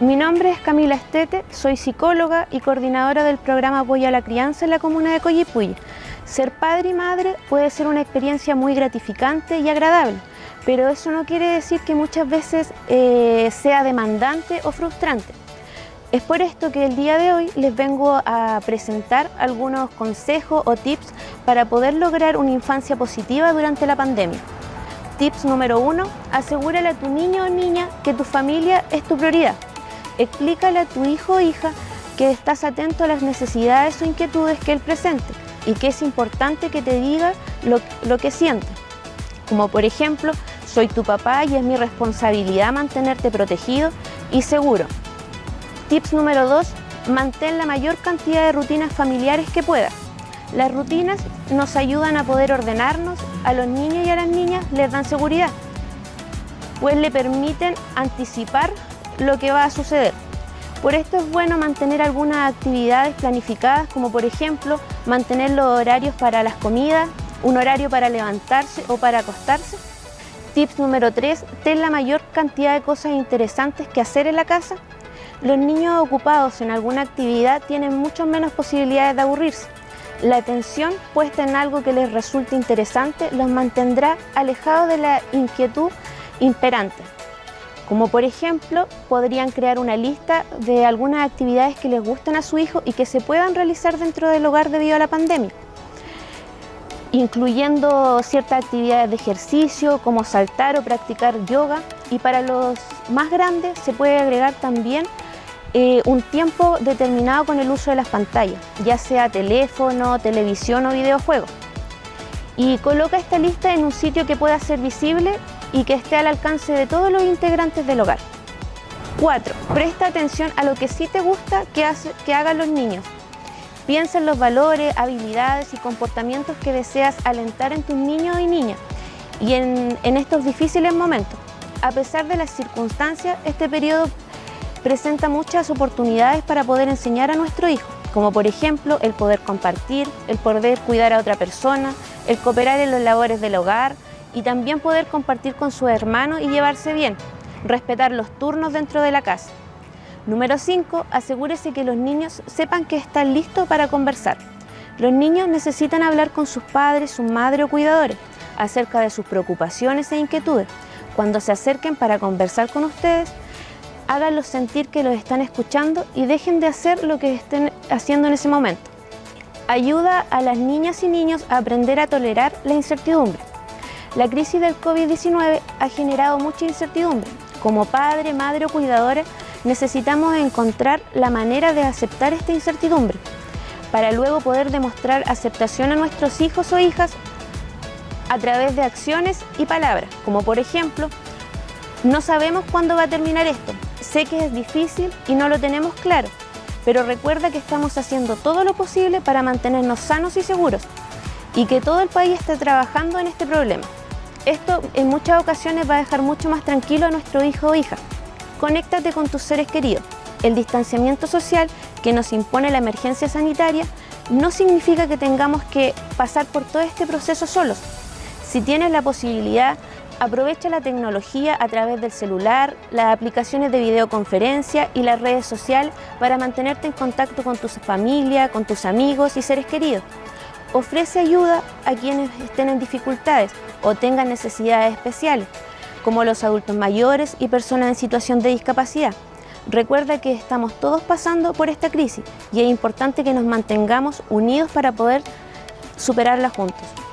Mi nombre es Camila Estete, soy psicóloga y coordinadora del programa Apoyo a la Crianza en la comuna de Coyipuy. Ser padre y madre puede ser una experiencia muy gratificante y agradable, pero eso no quiere decir que muchas veces eh, sea demandante o frustrante. Es por esto que el día de hoy les vengo a presentar algunos consejos o tips para poder lograr una infancia positiva durante la pandemia. Tips número uno, asegúrale a tu niño o niña que tu familia es tu prioridad. Explícale a tu hijo o hija que estás atento a las necesidades o inquietudes que él presente y que es importante que te diga lo, que siente. Como por ejemplo, soy tu papá y es mi responsabilidad mantenerte protegido y seguro. Tips número 2. Mantén la mayor cantidad de rutinas familiares que puedas. Las rutinas nos ayudan a poder ordenarnos, a los niños y a las niñas les dan seguridad, pues le permiten anticipar lo que va a suceder. Por esto es bueno mantener algunas actividades planificadas, como por ejemplo mantener los horarios para las comidas, un horario para levantarse o para acostarse. Tips número 3, ten la mayor cantidad de cosas interesantes que hacer en la casa. Los niños ocupados en alguna actividad tienen mucho menos posibilidades de aburrirse. La atención puesta en algo que les resulte interesante los mantendrá alejados de la inquietud imperante como por ejemplo podrían crear una lista de algunas actividades que les gustan a su hijo y que se puedan realizar dentro del hogar debido a la pandemia, incluyendo ciertas actividades de ejercicio como saltar o practicar yoga y para los más grandes se puede agregar también eh, un tiempo determinado con el uso de las pantallas, ya sea teléfono, televisión o videojuegos. Y coloca esta lista en un sitio que pueda ser visible y que esté al alcance de todos los integrantes del hogar. 4. Presta atención a lo que sí te gusta que, hagan los niños. Piensa en los valores, habilidades y comportamientos que deseas alentar en tus niños y niñas y en, en estos difíciles momentos. A pesar de las circunstancias, este periodo presenta muchas oportunidades para poder enseñar a nuestro hijo, como por ejemplo el poder compartir, el poder cuidar a otra persona, el cooperar en los labores del hogar, y también poder compartir con su hermano y llevarse bien, respetar los turnos dentro de la casa. Número 5. Asegúrese que los niños sepan que están listos para conversar. Los niños necesitan hablar con sus padres, su madre o cuidadores acerca de sus preocupaciones e inquietudes. Cuando se acerquen para conversar con ustedes, háganlos sentir que los están escuchando y dejen de hacer lo que estén haciendo en ese momento. Ayuda a las niñas y niños a aprender a tolerar la incertidumbre. La crisis del COVID-19 ha generado mucha incertidumbre. Como padre, madre o cuidadora, necesitamos encontrar la manera de aceptar esta incertidumbre para luego poder demostrar aceptación a nuestros hijos o hijas a través de acciones y palabras, como por ejemplo, no sabemos cuándo va a terminar esto, sé que es difícil y no lo tenemos claro, pero recuerda que estamos haciendo todo lo posible para mantenernos sanos y seguros y que todo el país está trabajando en este problema. Esto en muchas ocasiones va a dejar mucho más tranquilo a nuestro hijo o hija. Conéctate con tus seres queridos. El distanciamiento social que nos impone la emergencia sanitaria no significa que tengamos que pasar por todo este proceso solos. Si tienes la posibilidad, aprovecha la tecnología a través del celular, las aplicaciones de videoconferencia y las redes sociales para mantenerte en contacto con tu familia, con tus amigos y seres queridos. Ofrece ayuda a quienes estén en dificultades o tengan necesidades especiales, como los adultos mayores y personas en situación de discapacidad. Recuerda que estamos todos pasando por esta crisis y es importante que nos mantengamos unidos para poder superarla juntos.